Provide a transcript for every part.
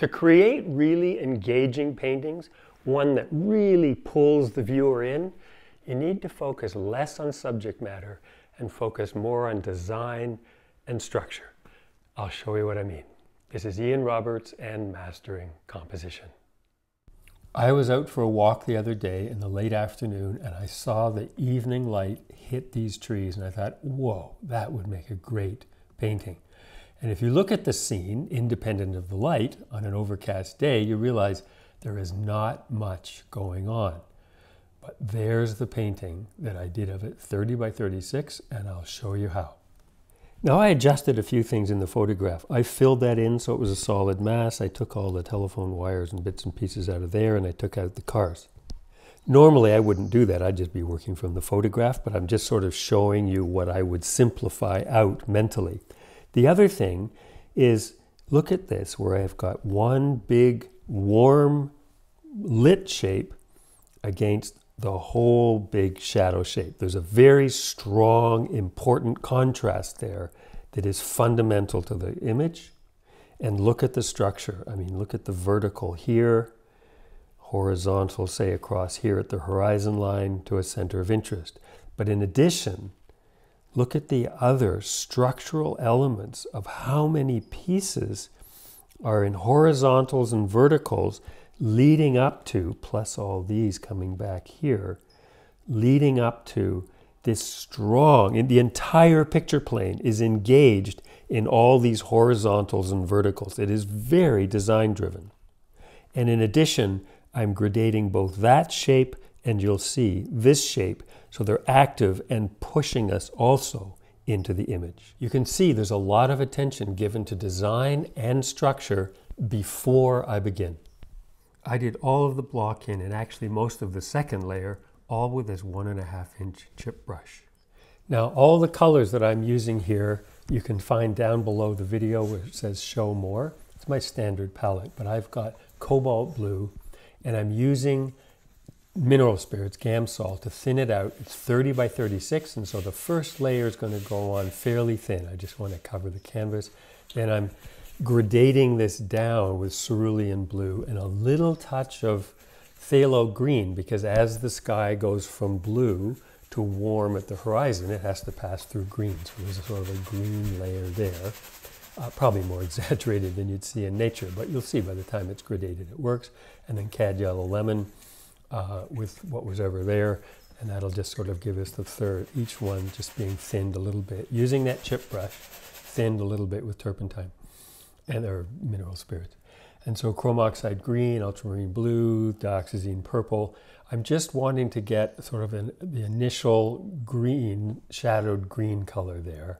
To create really engaging paintings, one that really pulls the viewer in, you need to focus less on subject matter and focus more on design and structure. I'll show you what I mean. This is Ian Roberts and Mastering Composition. I was out for a walk the other day in the late afternoon and I saw the evening light hit these trees and I thought, whoa, that would make a great painting. And if you look at the scene, independent of the light, on an overcast day, you realize there is not much going on. But there's the painting that I did of it, 30 by 36, and I'll show you how. Now I adjusted a few things in the photograph. I filled that in so it was a solid mass. I took all the telephone wires and bits and pieces out of there and I took out the cars. Normally I wouldn't do that, I'd just be working from the photograph, but I'm just sort of showing you what I would simplify out mentally. The other thing is look at this where I've got one big warm lit shape against the whole big shadow shape. There's a very strong, important contrast there that is fundamental to the image. And look at the structure. I mean, look at the vertical here, horizontal, say across here at the horizon line to a center of interest. But in addition, look at the other structural elements of how many pieces are in horizontals and verticals leading up to, plus all these coming back here, leading up to this strong, the entire picture plane is engaged in all these horizontals and verticals. It is very design driven. And in addition, I'm gradating both that shape and you'll see this shape. So they're active and pushing us also into the image. You can see there's a lot of attention given to design and structure before I begin. I did all of the block in and actually most of the second layer all with this one and a half inch chip brush. Now all the colors that I'm using here you can find down below the video where it says show more. It's my standard palette but I've got cobalt blue and I'm using mineral spirits, Gamsol, to thin it out. It's 30 by 36, and so the first layer is going to go on fairly thin. I just want to cover the canvas. Then I'm gradating this down with cerulean blue and a little touch of phthalo green because as the sky goes from blue to warm at the horizon, it has to pass through green. So there's a sort of a green layer there. Uh, probably more exaggerated than you'd see in nature, but you'll see by the time it's gradated it works. And then cad yellow lemon uh, with what was over there, and that'll just sort of give us the third, each one just being thinned a little bit. Using that chip brush, thinned a little bit with turpentine and or mineral spirits. And so chrome oxide green, ultramarine blue, dioxazine purple. I'm just wanting to get sort of an, the initial green, shadowed green color there,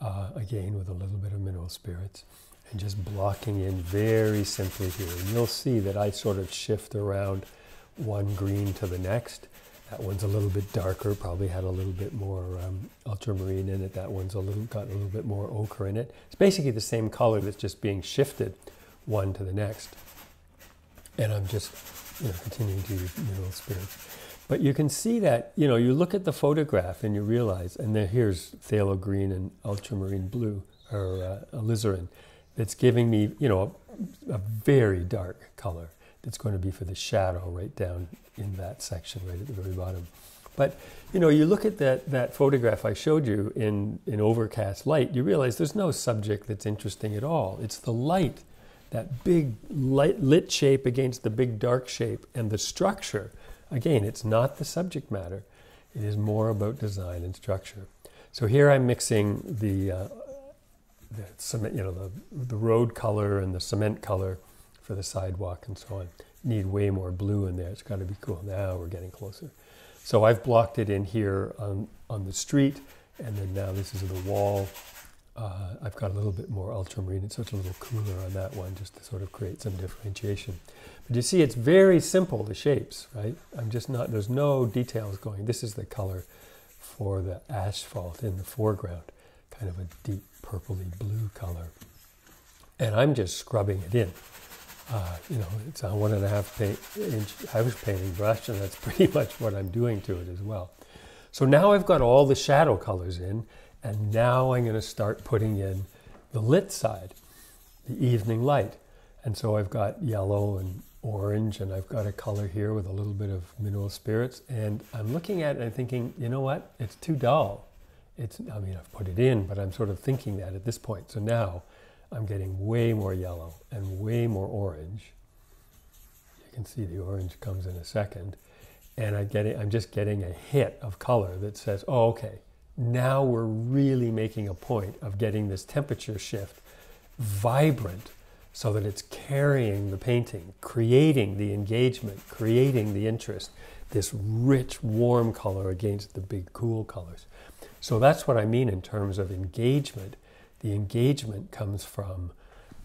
uh, again with a little bit of mineral spirits, and just blocking in very simply here. And you'll see that I sort of shift around one green to the next. That one's a little bit darker, probably had a little bit more um, ultramarine in it. That one's a little got a little bit more ochre in it. It's basically the same color that's just being shifted one to the next. And I'm just you know, continuing to use mineral spirits. But you can see that, you know, you look at the photograph and you realize, and here's phthalo green and ultramarine blue, or uh, alizarin, that's giving me, you know, a, a very dark color it's going to be for the shadow right down in that section right at the very bottom. But you know, you look at that, that photograph I showed you in, in overcast light, you realize there's no subject that's interesting at all. It's the light, that big light, lit shape against the big dark shape and the structure. Again, it's not the subject matter. It is more about design and structure. So here I'm mixing the, uh, the cement, you know, the, the road color and the cement color for the sidewalk and so on. Need way more blue in there. It's got to be cool. Now we're getting closer. So I've blocked it in here on, on the street, and then now this is the wall. Uh, I've got a little bit more ultramarine, it's a little cooler on that one, just to sort of create some differentiation. But you see, it's very simple, the shapes, right? I'm just not, there's no details going. This is the color for the asphalt in the foreground, kind of a deep purpley blue color. And I'm just scrubbing it in. Uh, you know, it's a one and a half inch house painting brush, and that's pretty much what I'm doing to it as well. So now I've got all the shadow colors in, and now I'm going to start putting in the lit side, the evening light. And so I've got yellow and orange, and I've got a color here with a little bit of mineral spirits. And I'm looking at it and thinking, you know what? It's too dull. It's, I mean, I've put it in, but I'm sort of thinking that at this point. So now I'm getting way more yellow and way more orange. You can see the orange comes in a second. And I get it, I'm just getting a hit of color that says, oh, okay, now we're really making a point of getting this temperature shift vibrant so that it's carrying the painting, creating the engagement, creating the interest, this rich, warm color against the big, cool colors. So that's what I mean in terms of engagement. The engagement comes from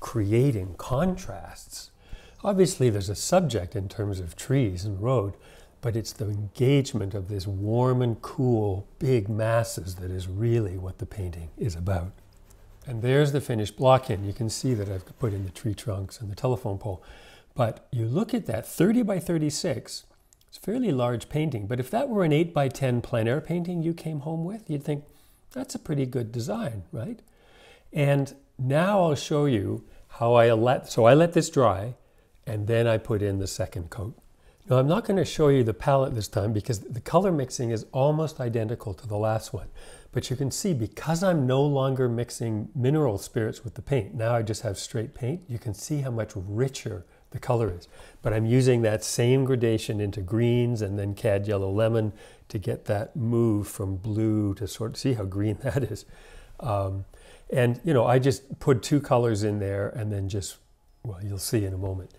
creating contrasts. Obviously, there's a subject in terms of trees and road, but it's the engagement of this warm and cool, big masses that is really what the painting is about. And there's the finished block in. You can see that I've put in the tree trunks and the telephone pole. But you look at that 30 by 36, it's a fairly large painting. But if that were an 8 by 10 plein air painting you came home with, you'd think, that's a pretty good design, right? And now I'll show you how I let, so I let this dry and then I put in the second coat. Now I'm not going to show you the palette this time because the color mixing is almost identical to the last one. But you can see because I'm no longer mixing mineral spirits with the paint, now I just have straight paint, you can see how much richer the color is. But I'm using that same gradation into greens and then cad yellow lemon to get that move from blue to sort of see how green that is. Um, and, you know, I just put two colors in there and then just, well, you'll see in a moment,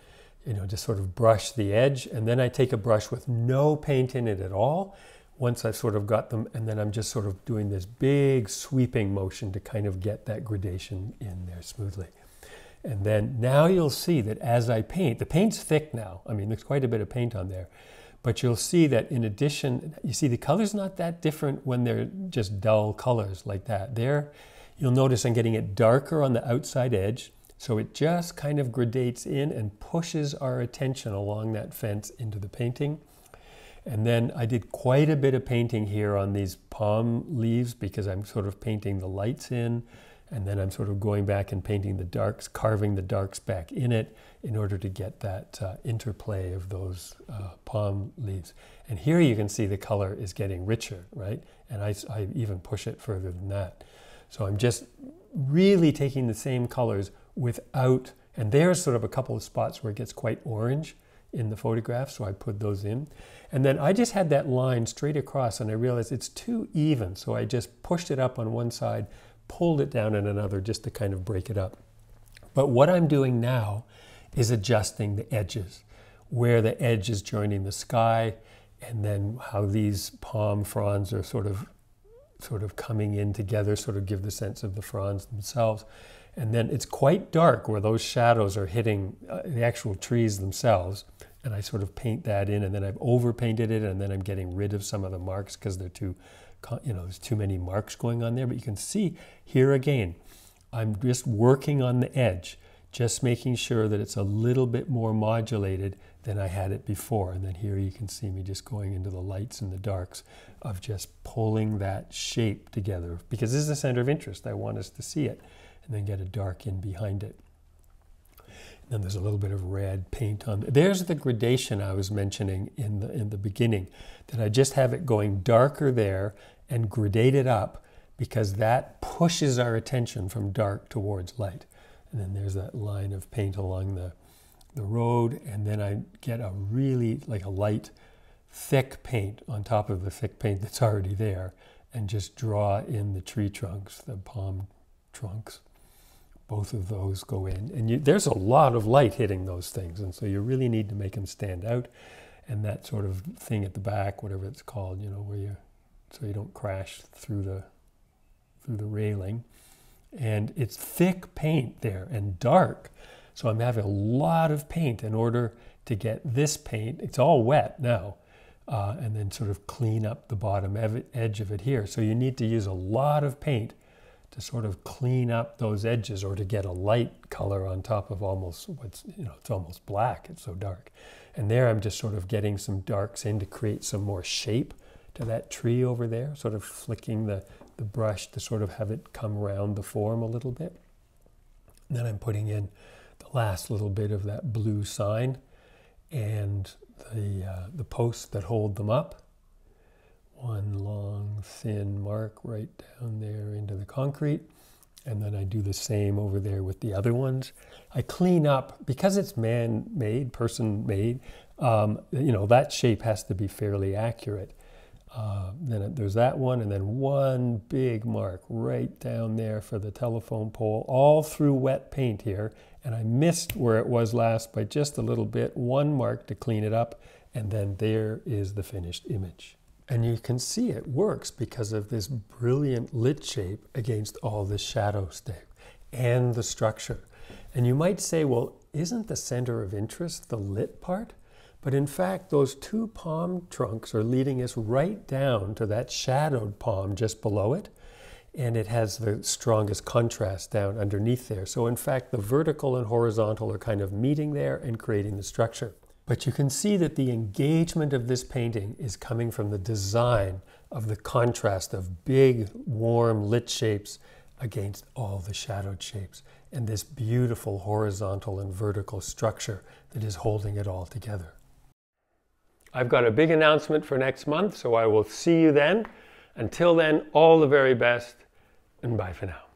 you know, just sort of brush the edge. And then I take a brush with no paint in it at all once I've sort of got them, and then I'm just sort of doing this big sweeping motion to kind of get that gradation in there smoothly. And then now you'll see that as I paint, the paint's thick now. I mean, there's quite a bit of paint on there. But you'll see that in addition, you see the color's not that different when they're just dull colors like that. There, you'll notice I'm getting it darker on the outside edge. So it just kind of gradates in and pushes our attention along that fence into the painting. And then I did quite a bit of painting here on these palm leaves because I'm sort of painting the lights in. And then I'm sort of going back and painting the darks, carving the darks back in it in order to get that uh, interplay of those uh, palm leaves. And here you can see the color is getting richer, right? And I, I even push it further than that. So I'm just really taking the same colors without, and there's sort of a couple of spots where it gets quite orange in the photograph, so I put those in. And then I just had that line straight across and I realized it's too even, so I just pushed it up on one side, pulled it down in another just to kind of break it up. But what I'm doing now is adjusting the edges, where the edge is joining the sky, and then how these palm fronds are sort of sort of coming in together, sort of give the sense of the fronds themselves. And then it's quite dark where those shadows are hitting uh, the actual trees themselves and I sort of paint that in, and then I've overpainted it, and then I'm getting rid of some of the marks because they're too, you know, there's too many marks going on there. But you can see here again, I'm just working on the edge, just making sure that it's a little bit more modulated than I had it before. And then here you can see me just going into the lights and the darks of just pulling that shape together because this is the center of interest. I want us to see it and then get a dark in behind it. Then there's a little bit of red paint on. There's the gradation I was mentioning in the in the beginning. That I just have it going darker there and gradate it up because that pushes our attention from dark towards light. And then there's that line of paint along the the road, and then I get a really like a light, thick paint on top of the thick paint that's already there, and just draw in the tree trunks, the palm trunks both of those go in. And you, there's a lot of light hitting those things, and so you really need to make them stand out. And that sort of thing at the back, whatever it's called, you know, where you so you don't crash through the through the railing. And it's thick paint there and dark. So I'm having a lot of paint in order to get this paint. It's all wet now. Uh, and then sort of clean up the bottom edge of it here. So you need to use a lot of paint to sort of clean up those edges or to get a light color on top of almost what's, you know, it's almost black, it's so dark. And there I'm just sort of getting some darks in to create some more shape to that tree over there, sort of flicking the, the brush to sort of have it come around the form a little bit. And then I'm putting in the last little bit of that blue sign and the, uh, the posts that hold them up. One long thin mark right down there into the concrete. And then I do the same over there with the other ones. I clean up, because it's man-made, person-made, um, you know, that shape has to be fairly accurate. Uh, then there's that one, and then one big mark right down there for the telephone pole, all through wet paint here. And I missed where it was last by just a little bit, one mark to clean it up, and then there is the finished image. And you can see it works because of this brilliant lit shape against all the shadow stick and the structure. And you might say, well, isn't the center of interest the lit part? But in fact, those two palm trunks are leading us right down to that shadowed palm just below it. And it has the strongest contrast down underneath there. So in fact, the vertical and horizontal are kind of meeting there and creating the structure. But you can see that the engagement of this painting is coming from the design of the contrast of big, warm, lit shapes against all the shadowed shapes and this beautiful horizontal and vertical structure that is holding it all together. I've got a big announcement for next month, so I will see you then. Until then, all the very best, and bye for now.